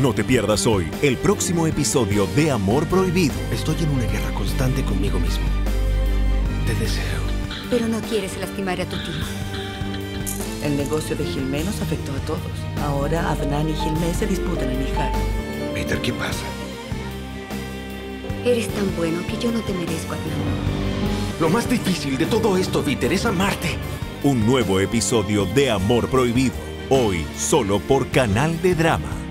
No te pierdas hoy el próximo episodio de Amor Prohibido. Estoy en una guerra constante conmigo mismo. Te deseo. Pero no quieres lastimar a tu tío. El negocio de Gilmé nos afectó a todos. Ahora Adnan y Gilmé se disputan en Ijar. Peter, ¿qué pasa? Eres tan bueno que yo no te merezco, Adnan. Lo más difícil de todo esto, Peter, es amarte. Un nuevo episodio de Amor Prohibido. Hoy solo por Canal de Drama.